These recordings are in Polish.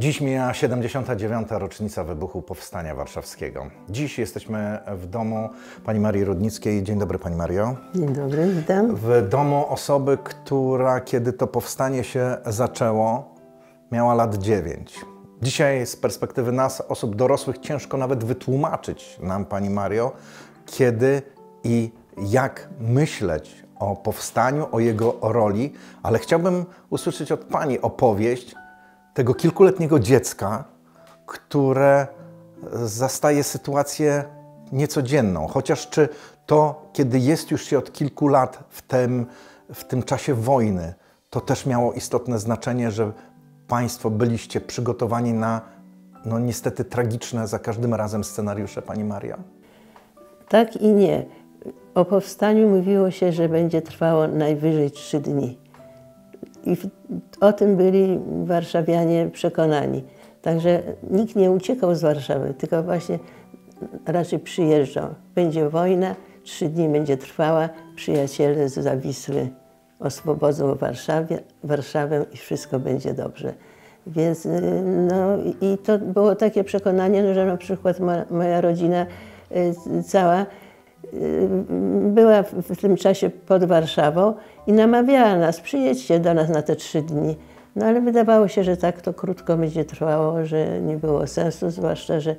Dziś mija 79. rocznica wybuchu Powstania Warszawskiego. Dziś jesteśmy w domu pani Marii Rudnickiej. Dzień dobry pani Mario. Dzień dobry, witam. W domu osoby, która kiedy to powstanie się zaczęło, miała lat 9. Dzisiaj z perspektywy nas, osób dorosłych, ciężko nawet wytłumaczyć nam pani Mario, kiedy i jak myśleć o powstaniu, o jego roli, ale chciałbym usłyszeć od pani opowieść, tego kilkuletniego dziecka, które zastaje sytuację niecodzienną. Chociaż czy to, kiedy jest już się od kilku lat w tym, w tym czasie wojny, to też miało istotne znaczenie, że Państwo byliście przygotowani na no niestety tragiczne za każdym razem scenariusze, Pani Maria? Tak i nie. O powstaniu mówiło się, że będzie trwało najwyżej trzy dni. I o tym byli warszawianie przekonani. Także nikt nie uciekał z Warszawy, tylko właśnie raczej przyjeżdżał. Będzie wojna, trzy dni będzie trwała, przyjaciele z Zawisły oswobodzą Warszawie, Warszawę i wszystko będzie dobrze. Więc no i to było takie przekonanie, że na przykład moja rodzina y, cała Y, była w tym czasie pod Warszawą i namawiała nas, przyjedźcie do nas na te trzy dni. No ale wydawało się, że tak to krótko będzie trwało, że nie było sensu, zwłaszcza, że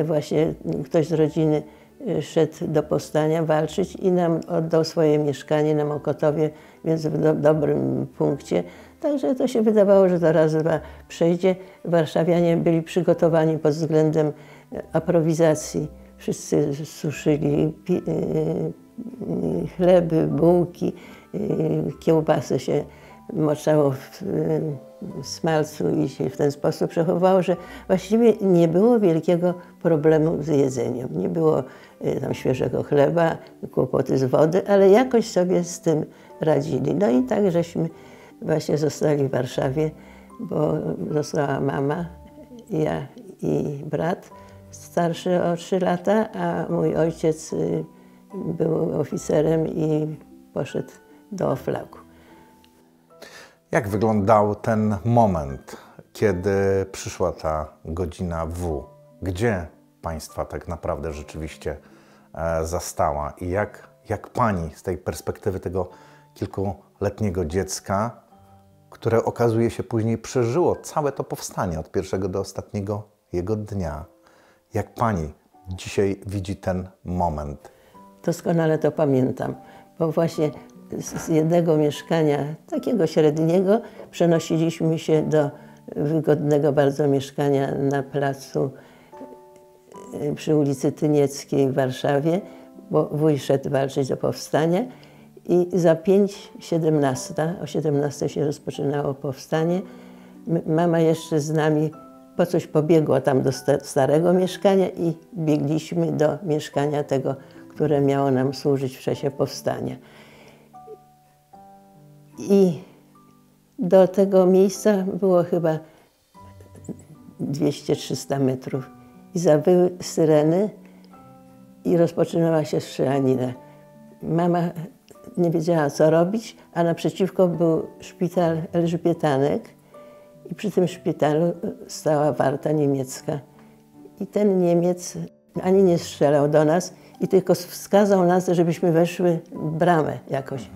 y, właśnie ktoś z rodziny y, szedł do powstania walczyć i nam oddał swoje mieszkanie na Mokotowie, więc w do, dobrym punkcie. Także to się wydawało, że to raz, dwa przejdzie. Warszawianie byli przygotowani pod względem aprowizacji Wszyscy suszyli y, y, chleby, bułki, y, kiełbasy się moczało w smalcu i się w ten sposób przechowywało, że właściwie nie było wielkiego problemu z jedzeniem. Nie było tam świeżego chleba, kłopoty z wody, ale jakoś sobie z tym radzili. No i tak żeśmy właśnie zostali w Warszawie, bo została mama, ja i brat starszy o 3 lata, a mój ojciec y, był oficerem i poszedł do oflagu. Jak wyglądał ten moment, kiedy przyszła ta godzina W? Gdzie Państwa tak naprawdę rzeczywiście e, zastała i jak, jak Pani z tej perspektywy tego kilkuletniego dziecka, które okazuje się później przeżyło całe to powstanie od pierwszego do ostatniego jego dnia, jak pani dzisiaj widzi ten moment? Doskonale to pamiętam, bo właśnie z jednego mieszkania, takiego średniego, przenosiliśmy się do wygodnego bardzo mieszkania na placu e, przy ulicy Tynieckiej w Warszawie, bo wuj szedł walczyć do powstania i za 5.17, o 17 się rozpoczynało powstanie, mama jeszcze z nami po coś pobiegła tam do starego mieszkania i biegliśmy do mieszkania tego, które miało nam służyć w czasie powstania. I do tego miejsca było chyba 200-300 metrów. I zabyły syreny i rozpoczynała się strzelanina. Mama nie wiedziała, co robić, a naprzeciwko był szpital Elżbietanek, i przy tym szpitalu stała warta niemiecka. I ten Niemiec ani nie strzelał do nas, i tylko wskazał nas, żebyśmy weszły w bramę jakoś.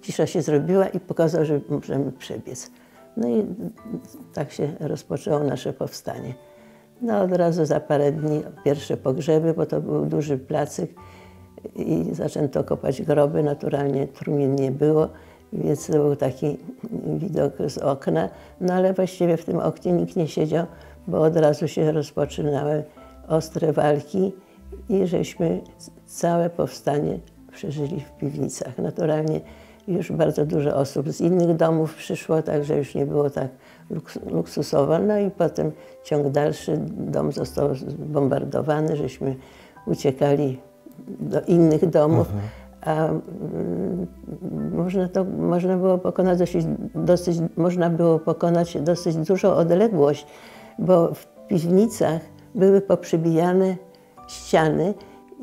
Cisza się zrobiła i pokazał, że możemy przebiec. No i tak się rozpoczęło nasze powstanie. No od razu za parę dni pierwsze pogrzeby, bo to był duży placyk i zaczęto kopać groby. Naturalnie trumien nie było. Więc to był taki widok z okna, no ale właściwie w tym oknie nikt nie siedział, bo od razu się rozpoczynały ostre walki i żeśmy całe powstanie przeżyli w piwnicach. Naturalnie już bardzo dużo osób z innych domów przyszło, także już nie było tak luksusowo. No i potem ciąg dalszy, dom został zbombardowany, żeśmy uciekali do innych domów. Mhm a mm, można, to, można było pokonać dosyć, dosyć, można było pokonać dosyć dużą odległość, bo w piwnicach były poprzybijane ściany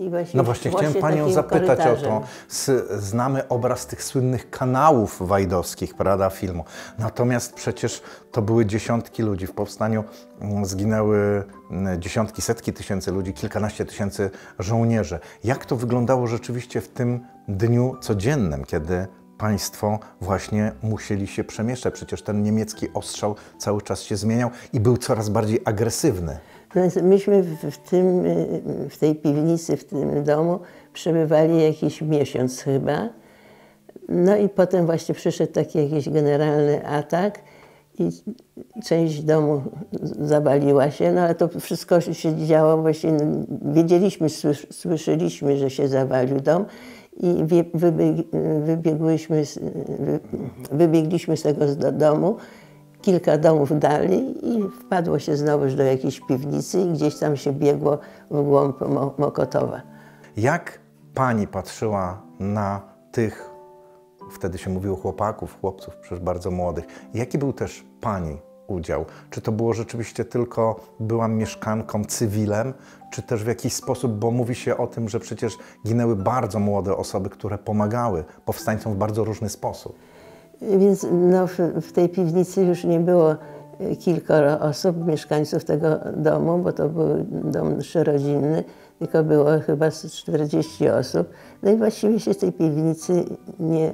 właśnie No właśnie, chciałem Panią zapytać o korytarzem. to. S- Znamy obraz tych słynnych kanałów wajdowskich, prawda, filmu. Natomiast przecież to były dziesiątki ludzi. W powstaniu mm, zginęły mm, dziesiątki, setki tysięcy ludzi, kilkanaście tysięcy żołnierzy. Jak to wyglądało rzeczywiście w tym dniu codziennym, kiedy Państwo właśnie musieli się przemieszczać? Przecież ten niemiecki ostrzał cały czas się zmieniał i był coraz bardziej agresywny. Myśmy w, tym, y, w tej piwnicy, w tym domu przebywali jakiś miesiąc chyba. No i potem właśnie przyszedł taki jakiś generalny atak i część domu zawaliła się, no ale to wszystko się działo właśnie, no, wiedzieliśmy, słysz, słyszeliśmy, że się zawalił dom i wybieg, wybiegłyśmy, wy, wybiegliśmy z tego domu, kilka domów dalej i wpadło się znowuż do jakiejś piwnicy i gdzieś tam się biegło w głąb Mo- Mokotowa. Jak pani patrzyła na tych, wtedy się mówiło chłopaków, chłopców, przecież bardzo młodych, jaki był też pani udział? Czy to było rzeczywiście tylko byłam mieszkanką, cywilem, czy też w jakiś sposób, bo mówi się o tym, że przecież ginęły bardzo młode osoby, które pomagały powstańcom w bardzo różny sposób. Więc no, w, tej piwnicy już nie było e, kilkoro osób, mieszkańców tego domu, bo to był dom trzyrodzinny, tylko było chyba z 40 osób. No i właściwie się z tej piwnicy nie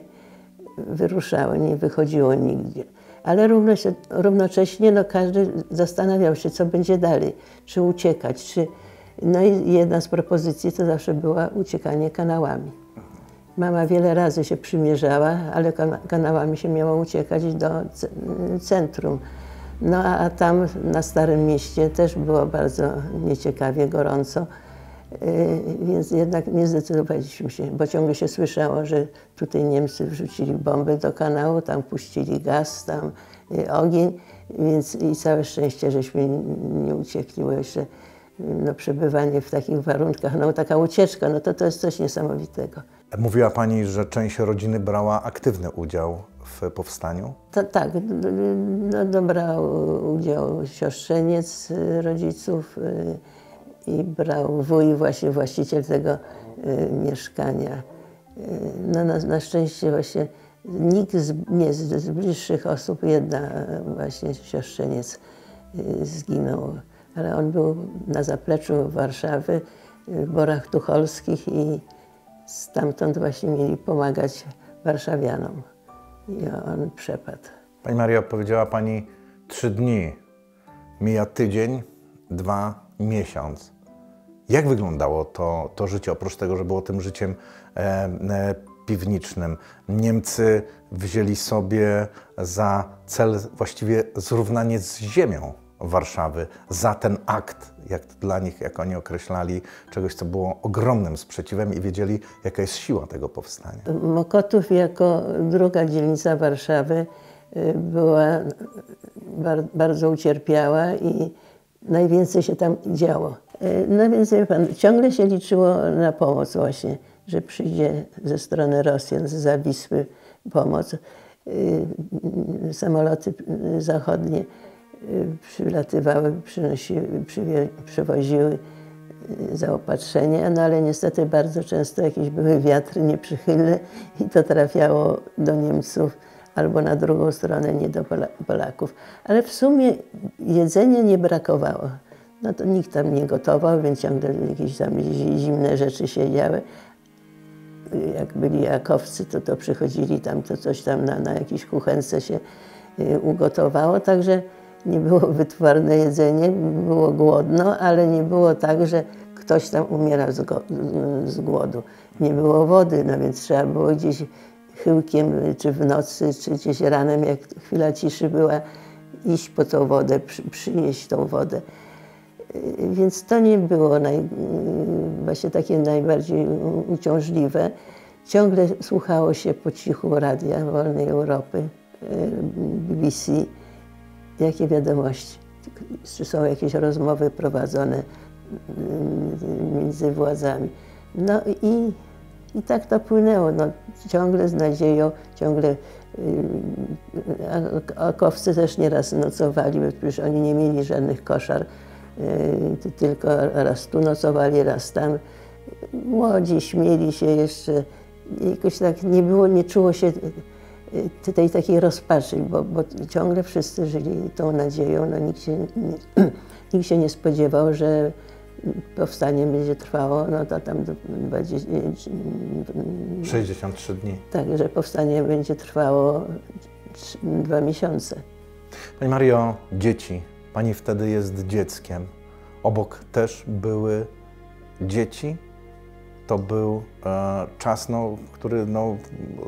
wyruszało, nie wychodziło nigdzie. Ale równo równocześnie no, każdy zastanawiał się, co będzie dalej, czy uciekać, czy... No i jedna z propozycji to zawsze była uciekanie kanałami. Mama wiele razy się przymierzała, ale kana- kanałami się miało uciekać do ce- centrum. No a, tam na Starym Mieście też było bardzo nieciekawie, gorąco, yy, więc jednak nie zdecydowaliśmy się, bo ciągle się słyszało, że tutaj Niemcy wrzucili bomby do kanału, tam puścili gaz, tam yy, ogień, więc i całe szczęście, żeśmy nie uciekli, bo jeszcze no, przebywanie w takich warunkach, no taka ucieczka, no to to jest coś niesamowitego. Mówiła pani, że część rodziny brała aktywny udział w powstaniu. Ta, tak, no, no, brał udział siostrzeniec y, rodziców y, i brał wuj, właśnie właściciel tego y, mieszkania. No, na, na szczęście właśnie nikt z, nie, z, bliższych osób, jedna właśnie siostrzeniec zginął, ale on był na zapleczu Warszawy, w Borach Tucholskich i stamtąd właśnie mieli pomagać warszawianom. I on przepadł. Pani Maria, powiedziała Pani trzy dni. Mija tydzień, dwa, miesiąc. Jak wyglądało to, to życie, oprócz tego, że było tym życiem e, e, piwniczym? Niemcy wzięli sobie za cel właściwie zrównanie z ziemią Warszawy, za ten akt, jak dla nich, jak oni określali, czegoś, co było ogromnym sprzeciwem i wiedzieli, jaka jest siła tego powstania. Mokotów jako druga dzielnica Warszawy y, była bar, bardzo ucierpiała i najwięcej się tam działo. Y, No więc pan, ciągle się liczyło na pomoc właśnie, że przyjdzie ze strony Rosjan, z Zawisły pomoc. Y, Samoloty zachodnie przylatywały, przynosiły, przywie, przywoziły y, zaopatrzenie, no ale niestety bardzo często jakieś były wiatry nieprzychylne i to trafiało do Niemców albo na drugą stronę, nie do Pola- Polaków. Ale w sumie jedzenia nie brakowało. No to nikt tam nie gotował, więc ciągle jakieś tam zi- zimne rzeczy się działy. Jak byli jakowcy, to to przychodzili tam, to coś tam na, na jakiejś kuchence się y, ugotowało, także nie było wytworne jedzenie, było głodno, ale nie było tak, że ktoś tam umierał z, go, z głodu. Nie było wody, no więc trzeba było gdzieś chyłkiem, czy w nocy, czy gdzieś ranem, jak chwila ciszy była, iść po tą wodę, przy, przynieść tą wodę. Y, Więc to nie było naj, y, właśnie takie najbardziej uciążliwe. Ciągle słuchało się po cichu radia Wolnej Europy, y, BBC, jakie wiadomości, czy są jakieś rozmowy prowadzone y, między władzami. No i, i tak to płynęło, no, ciągle z nadzieją, ciągle y, Akowcy też nieraz nocowali, bo przecież oni nie mieli żadnych koszar, y, ty- tylko raz tu nocowali, raz tam. młodzi, śmieli się jeszcze. Jakoś tak nie było, nie czuło się tej takiej rozpaczy, bo, bo ciągle wszyscy żyli tą nadzieją. No, nikt, się, nie, nikt się nie spodziewał, że powstanie będzie trwało, no to tam 20, 63 dni. tak, że powstanie będzie trwało dwa miesiące. Pani Mario, dzieci. Pani wtedy jest dzieckiem. Obok też były dzieci. To był e, czas, no, który no,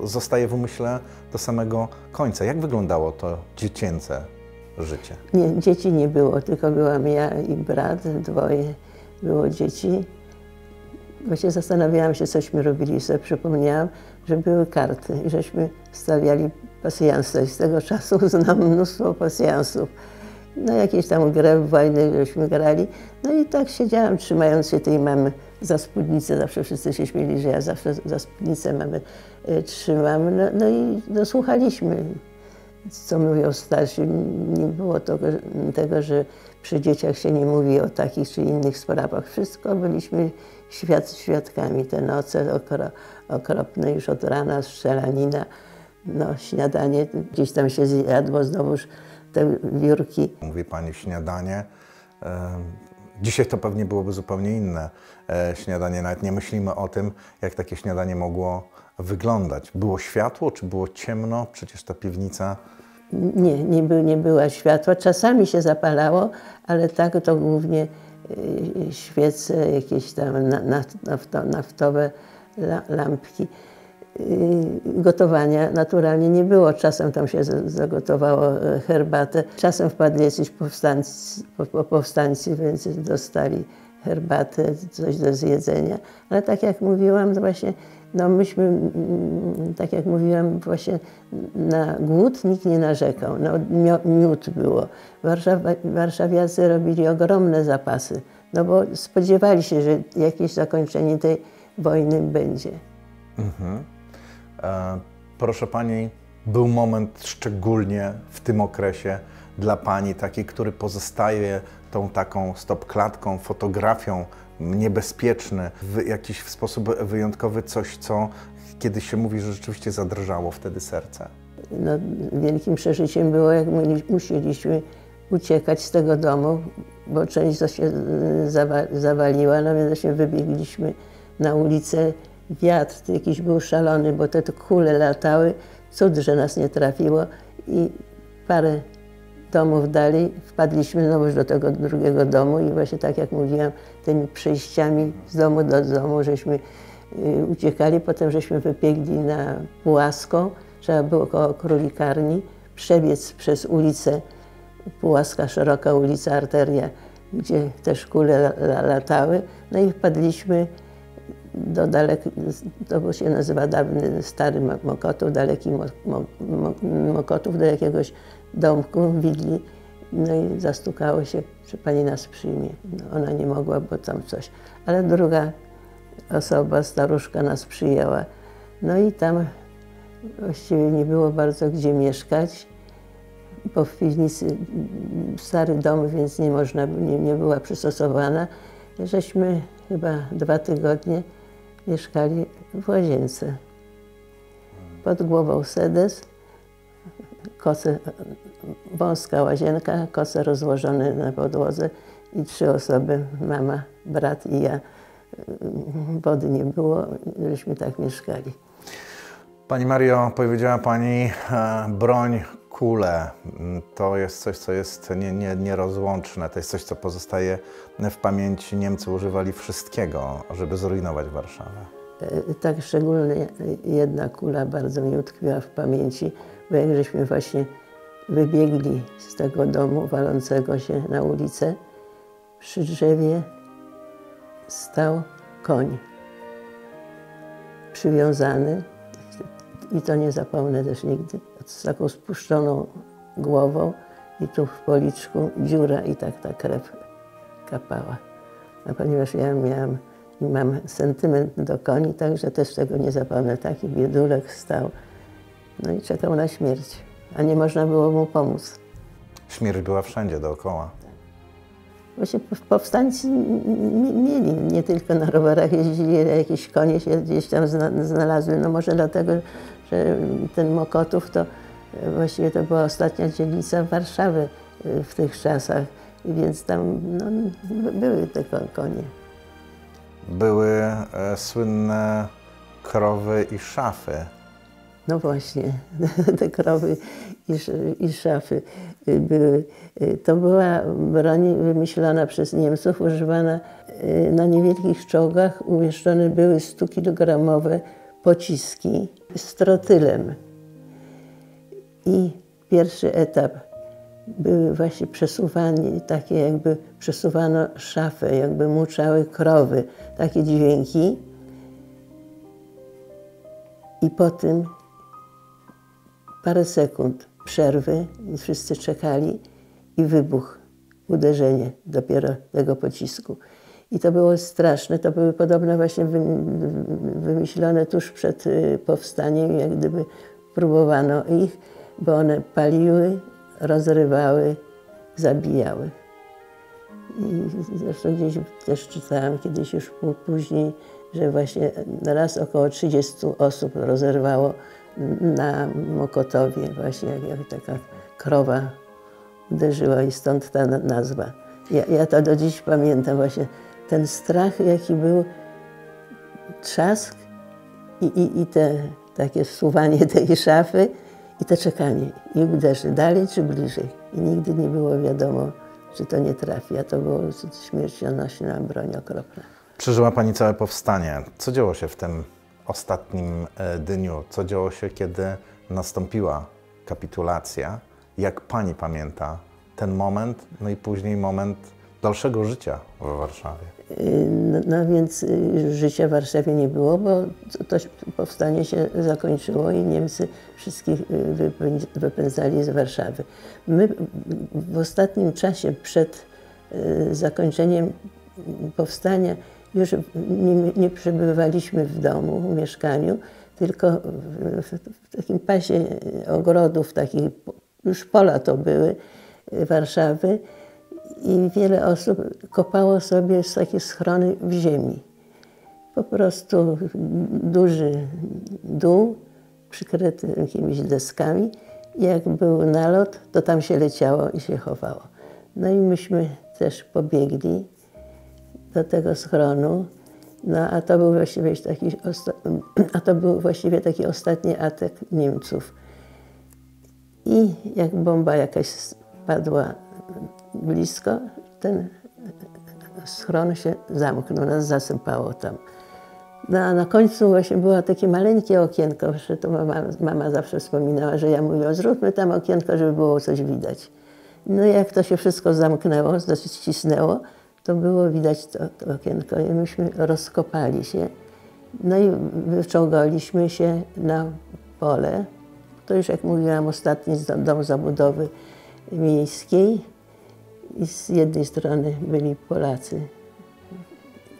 zostaje w umyśle do samego końca. Jak wyglądało to dziecięce życie? Nie, dzieci nie było, tylko byłam ja i brat, dwoje było dzieci. Właśnie zastanawiałam się, cośmy robili sobie przypomniałam, że były karty i żeśmy stawiali pasjanse. I z tego czasu znam mnóstwo pasjansów. No jakieś tam grę w wojny żeśmy grali. No i tak siedziałam, trzymając się tej mamy za spódnicę. Zawsze wszyscy się śmieli, że ja zawsze za spódnicę mamy e, trzymam. No, no i no, słuchaliśmy co mówią starsi. Nie było tego, tego, że przy dzieciach się nie mówi o takich czy innych sprawach. Wszystko byliśmy świad, świadkami. Te noce okro, okropne już od rana, strzelanina, no, śniadanie. Gdzieś tam się zjadło znowuż te wiórki. Mówi Pani śniadanie. E, Dzisiaj to pewnie byłoby zupełnie inne e, śniadanie. Nawet nie myślimy o tym, jak takie śniadanie mogło wyglądać. Było światło, czy było ciemno? Przecież ta piwnica Nie, nie, by, nie była światła. Czasami się zapalało, ale tak to głównie y, świece, jakieś tam na- naft- nafto, naftowe la, lampki. Gotowania naturalnie nie było. Czasem tam się za- zagotowało e, herbatę. Czasem wpadli jacyś powstańcy, po- po- powstańcy, więc dostali herbatę, coś do zjedzenia. Ale tak jak mówiłam, właśnie no myśmy, tak jak mówiłam, właśnie na głód nikt nie narzekał. No, miód było. Warszawa, warszawiacy robili ogromne zapasy, no bo spodziewali się, że jakieś zakończenie tej wojny będzie. E, Proszę Pani, był moment szczególnie w tym okresie dla Pani taki, który pozostaje tą taką stopklatką, fotografią niebezpieczny, w jakiś sposób wyjątkowy, coś, co kiedy się mówi, że rzeczywiście zadrżało wtedy serce. No, wielkim przeżyciem było, jak musieliśmy uciekać z tego domu, bo część się zawa zawaliła, no więc wybiegliśmy na ulicę. Wiatr jakiś był szalony, bo te, kule latały. Cud, że nas nie trafiło. I parę domów dalej wpadliśmy znowu do tego drugiego domu. I właśnie tak jak mówiłam, tymi przejściami z domu do domu, żeśmy y, uciekali, potem żeśmy wybiegli na Pułaską, trzeba było koło królikarni, przebiec przez ulicę, Pułaska, szeroka ulica, arteria, gdzie też kule la, la, latały, no i wpadliśmy do dalek, to się nazywa dawny stary Mo- Mokotów, daleki Mo, Mo, Mo, Mokotów, do jakiegoś domku widli. No i zastukało się, czy pani nas przyjmie. No ona nie mogła, bo tam coś. Ale druga osoba, staruszka nas przyjęła. No i tam właściwie nie było bardzo gdzie mieszkać, bo w piwnicy stary dom, więc nie można, nie, nie była przystosowana. Żeśmy chyba dwa tygodnie mieszkali w łazience. Pod głową sedes, koce, wąska łazienka, koce rozłożone na podłodze i trzy osoby, mama, brat i ja. Wody nie było, żeśmy tak mieszkali. Pani Mario, powiedziała Pani e, broń, kule. Mm, To jest coś, co jest nie, nie, nierozłączne. To jest coś, co pozostaje w pamięci. Niemcy używali wszystkiego, żeby zrujnować Warszawę. E, Tak szczególnie jedna kula bardzo mi utkwiła w pamięci, bo jak żeśmy właśnie wybiegli z tego domu walącego się na ulicę, przy drzewie stał koń przywiązany i to nie zapomnę też nigdy, z taką spuszczoną głową i tu w policzku dziura i tak ta krew kapała. A ponieważ ja miałam i mam sentyment do koni, także też tego nie zapomnę. Taki biedulek stał, no i czekał na śmierć, a nie można było mu pomóc. Śmierć była wszędzie dookoła. Właśnie powstańcy mieli, nie tylko na rowerach jeździli, jakieś konie się gdzieś tam znalazły. No może dlatego, że ten Mokotów to właściwie to była ostatnia dzielnica Warszawy y, w tych czasach, więc tam no, były te konie. Były e, słynne krowy i szafy. No właśnie, te krowy i, i szafy były. To była broń wymyślona przez Niemców, używana y, na niewielkich czołgach. Umieszczone były 100-kilogramowe pociski z trotylem. I pierwszy etap były właśnie przesuwanie, takie jakby przesuwano szafę, jakby muczały krowy, takie dźwięki. I po tym parę sekund przerwy, wszyscy czekali i wybuch, uderzenie dopiero tego pocisku. I to było straszne. To były podobno właśnie wymyślone tuż przed y, powstaniem, jak gdyby próbowano ich, bo one paliły, rozrywały, zabijały. I zresztą gdzieś też czytałam kiedyś już później, że właśnie raz około 30 osób rozerwało na Mokotowie, właśnie jak, jak taka krowa uderzyła i stąd ta nazwa. Ja, ja to do dziś pamiętam właśnie, ten strach jaki był, trzask i, i, i te takie wsuwanie tej szafy i to czekanie. I uderzy dalej czy bliżej. I nigdy nie było wiadomo, czy to nie trafi, a to było śmiercionośna broń okropna. Przeżyła Pani całe powstanie. Co działo się w tym ostatnim e, dniu? Co działo się, kiedy nastąpiła kapitulacja? Jak Pani pamięta ten moment, no i później moment dalszego życia w Warszawie? No, no, więc y, życia w Warszawie nie było, bo to powstanie się zakończyło i Niemcy wszystkich y, wypędzali z Warszawy. My w ostatnim czasie przed y, zakończeniem powstania już nie, nie przebywaliśmy w domu, w mieszkaniu, tylko w, w takim pasie ogrodów, takich, już pola to były, Warszawy i wiele osób kopało sobie takie schrony w ziemi. Po prostu duży dół przykryty jakimiś deskami. Jak był nalot, to tam się leciało i się chowało. No i myśmy też pobiegli do tego schronu. No a to był właściwie taki, a to był właściwie taki ostatni atak Niemców. I jak bomba jakaś spadła blisko, ten schron się zamknął, nas zasypało tam. No, a na końcu właśnie było takie maleńkie okienko, że to mama, mama zawsze wspominała, że ja mówię, zróbmy tam okienko, żeby było coś widać. No jak to się wszystko zamknęło, dosyć cisnęło, to było widać to, to okienko i myśmy rozkopali się. No i wyczołgaliśmy się na pole. To już jak mówiłam, ostatni dom zabudowy miejskiej. I z jednej strony byli Polacy,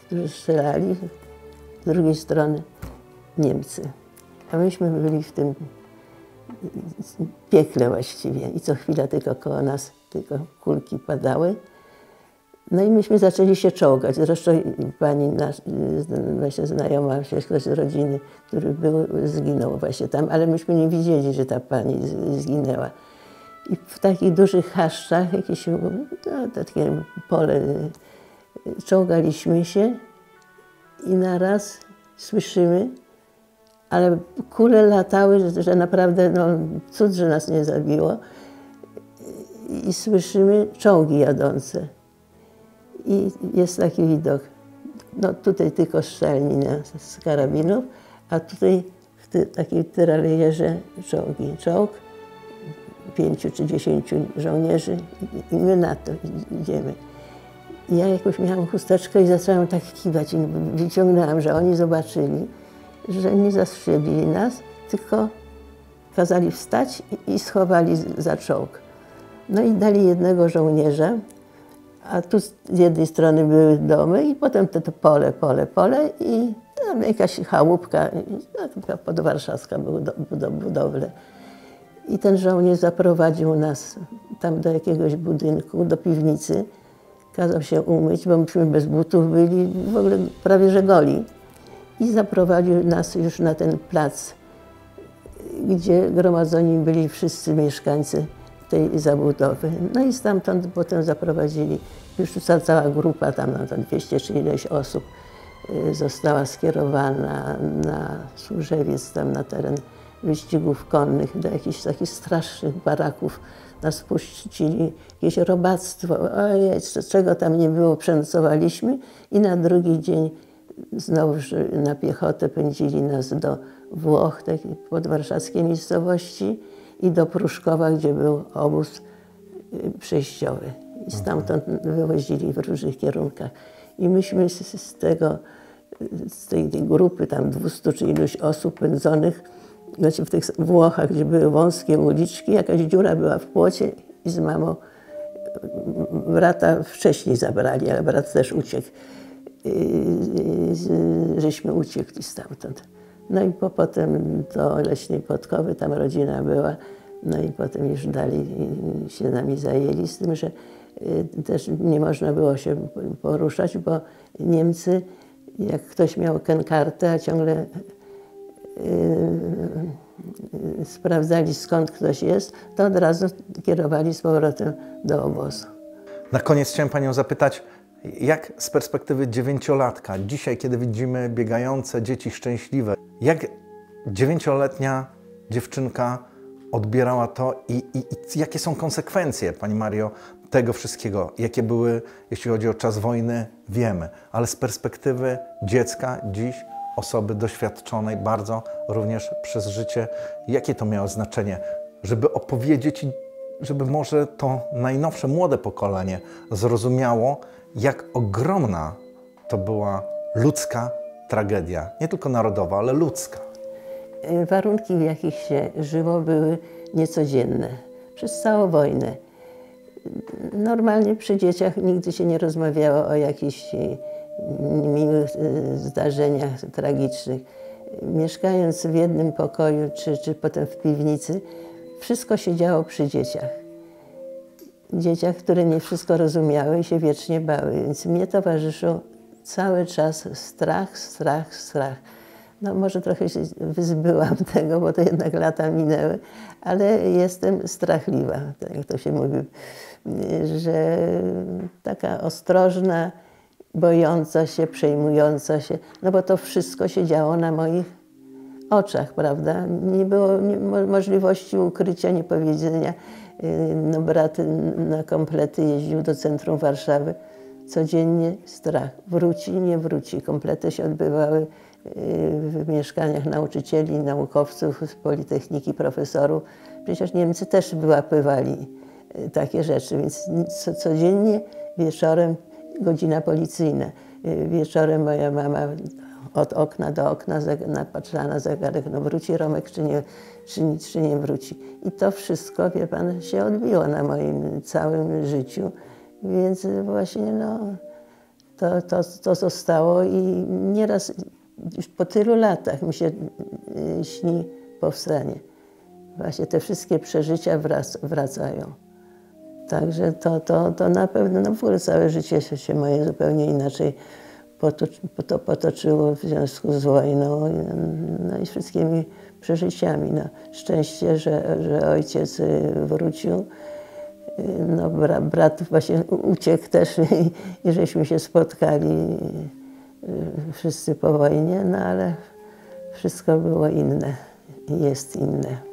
którzy strzelali, z drugiej strony Niemcy. A myśmy byli w tym piekle właściwie i co chwila tylko koło nas tylko kulki padały. No i myśmy zaczęli się czołgać. Zresztą pani nasz, właśnie znajoma, ktoś z rodziny, który był, zginął właśnie tam, ale myśmy nie widzieli, że ta pani zginęła. I w takich dużych chaszczach, jakieś no, takie pole, czołgaliśmy się i naraz słyszymy, ale kule latały, że naprawdę no, cud, że nas nie zabiło. I słyszymy czołgi jadące. I jest taki widok. No tutaj tylko strzelnina z karabinów, a tutaj w takiej tyralierze czołgi. Czołg, pięciu czy dziesięciu żołnierzy i my na to idziemy. I ja jakoś miałam chusteczkę i zaczęłam tak kiwać i wyciągnęłam, że oni zobaczyli, że nie zastrzelili nas, tylko kazali wstać i schowali za czołg. No i dali jednego żołnierza, a tu z jednej strony były domy i potem to, pole, pole, pole i tam jakaś chałupka, no, podwarszawska były budowle. I ten żołnierz zaprowadził nas tam do jakiegoś budynku, do piwnicy kazał się umyć, bo myśmy bez butów byli, w ogóle prawie że goli. I zaprowadził nas już na ten plac, gdzie gromadzeni byli wszyscy mieszkańcy tej zabudowy. No i stamtąd potem zaprowadzili, już cała grupa, tam no, to 200 czy ileś osób, y, została skierowana na Służewiec, tam na teren wyścigów konnych, do jakichś takich strasznych baraków. Nas puścili, jakieś robactwo, ojej, czego tam nie było, przenocowaliśmy i na drugi dzień znowu na piechotę pędzili nas do Włoch, takiej podwarszawskiej miejscowości i do Pruszkowa, gdzie był obóz y, przejściowy. I stamtąd wywozili w różnych kierunkach. I myśmy z, tego, z tej, tej, grupy tam 200 czy iluś osób pędzonych, znaczy w tych Włochach, gdzie były wąskie uliczki, jakaś dziura była w płocie i z mamą brata wcześniej zabrali, ale brat też uciekł. I, żeśmy uciekli stamtąd. No i po, potem do Leśnej Podkowy, tam rodzina była, no i potem już dalej się nami zajęli, z tym, że y, też nie można było się poruszać, bo Niemcy, jak ktoś miał kartę, a ciągle yy, sprawdzali skąd ktoś jest, to od razu kierowali z powrotem do obozu. Na koniec chciałem Panią zapytać, jak z perspektywy dziewięciolatka, dzisiaj, kiedy widzimy biegające dzieci szczęśliwe, jak dziewięcioletnia dziewczynka odbierała to i, i, i, jakie są konsekwencje, Pani Mario, tego wszystkiego? Jakie były, jeśli chodzi o czas wojny, wiemy, ale z perspektywy dziecka dziś, osoby doświadczonej bardzo również przez życie, jakie to miało znaczenie, żeby opowiedzieć żeby może to najnowsze, młode pokolenie zrozumiało, jak ogromna to była ludzka tragedia, nie tylko narodowa, ale ludzka. Warunki, w jakich się żyło, były niecodzienne przez całą wojnę. Normalnie przy dzieciach nigdy się nie rozmawiało o jakichś miłych e, zdarzeniach tragicznych. Mieszkając w jednym pokoju, czy, czy potem w piwnicy, wszystko się działo przy dzieciach. Dzieciach, które nie wszystko rozumiały i się wiecznie bały. Więc mnie towarzyszył cały czas strach, strach, strach. No może trochę się wyzbyłam tego, bo to jednak lata minęły, ale jestem strachliwa, tak jak to się mówi, że taka ostrożna, bojąca się, przejmująca się, no bo to wszystko się działo na moich oczach, prawda? Nie było możliwości ukrycia, niepowiedzenia. No brat na komplety jeździł do centrum Warszawy codziennie strach. Wróci, nie wróci. Komplety się odbywały y, w mieszkaniach nauczycieli, naukowców z Politechniki, profesorów. Przecież Niemcy też wyłapywali y, takie rzeczy, więc codziennie wieczorem godzina policyjna. Y, wieczorem moja mama od okna do okna patrzyła na zegarek, no wróci Romek czy nie, czy, czy nie wróci. I to wszystko, wie pan, się odbiło na moim całym życiu. Więc właśnie no, to, to, to zostało i nieraz już po tylu latach mi się y, śni powstanie. Właśnie te wszystkie przeżycia wrac, wracają. Także to, to, to na pewno, no w ogóle całe życie się, się moje zupełnie inaczej to potoczyło w związku z wojną no i wszystkimi przeżyciami. No, szczęście, że, że ojciec y, wrócił no, brat, brat właśnie uciekł też i, i żeśmy się spotkali y, wszyscy po wojnie, no ale wszystko było inne jest inne.